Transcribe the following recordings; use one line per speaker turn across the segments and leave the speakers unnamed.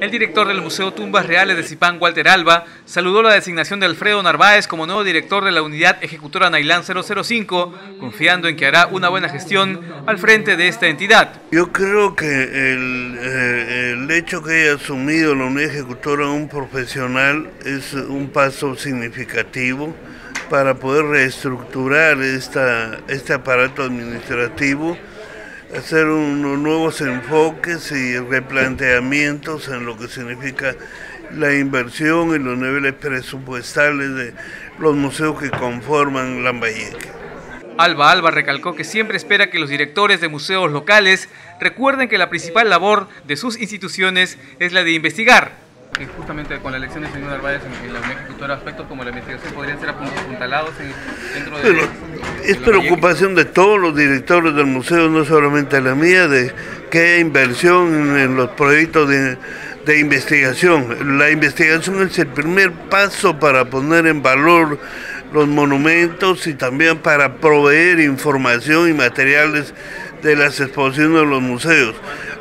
El director del Museo Tumbas Reales de Zipán, Walter Alba, saludó la designación de Alfredo Narváez como nuevo director de la unidad ejecutora Nailán 005, confiando en que hará una buena gestión al frente de esta entidad.
Yo creo que el, eh, el hecho que haya asumido la unidad ejecutora un profesional es un paso significativo para poder reestructurar esta, este aparato administrativo hacer unos nuevos enfoques y replanteamientos en lo que significa la inversión y los niveles presupuestales de los museos que conforman Lambayeque.
Alba Alba recalcó que siempre espera que los directores de museos locales recuerden que la principal labor de sus instituciones es la de investigar, justamente con la elección del señor Narváez en, la Unión Ejecutora, aspectos como la investigación podrían ser apuntalados dentro de...
es preocupación de todos los directores del museo, no solamente la mía, de que haya inversión en los proyectos de, de investigación. La investigación es el primer paso para poner en valor los monumentos y también para proveer información y materiales de las exposiciones de los museos.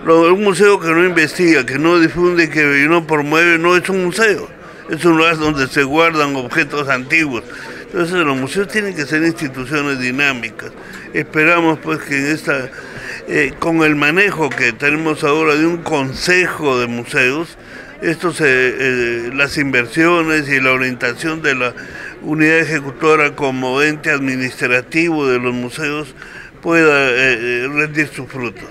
Un museo que no investiga, que no difunde, que no promueve, no es un museo. Es un lugar donde se guardan objetos antiguos. Entonces los museos tienen que ser instituciones dinámicas. Esperamos pues que en esta, eh, con el manejo que tenemos ahora de un consejo de museos, esto se, eh, las inversiones y la orientación de la unidad ejecutora como ente administrativo de los museos pueda eh, rendir sus frutos.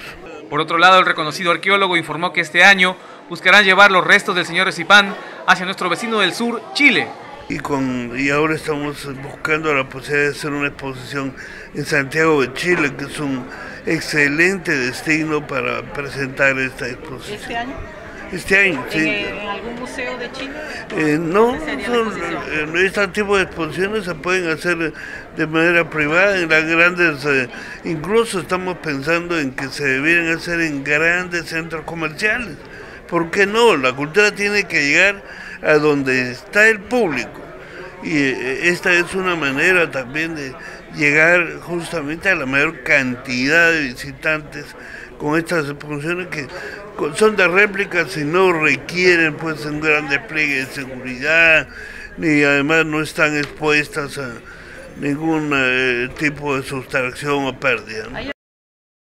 Por otro lado, el reconocido arqueólogo informó que este año buscarán llevar los restos del señor Recipán hacia nuestro vecino del sur, Chile.
Y, con, y ahora estamos buscando la posibilidad de hacer una exposición en Santiago de Chile, que es un excelente destino para presentar esta exposición.
¿Este año?
Este año,
sí. ¿En, algún museo de Chile?
Eh, no, son, este tipo de exposiciones se pueden hacer de manera privada, en las grandes, eh, incluso estamos pensando en que se debieran hacer en grandes centros comerciales. ¿Por qué no? La cultura tiene que llegar a donde está el público. Y eh, esta es una manera también de llegar justamente a la mayor cantidad de visitantes con estas exposiciones que son de réplicas y no requieren pues un gran despliegue de seguridad, ni además no están expuestas a ningún eh, tipo de sustracción o pérdida.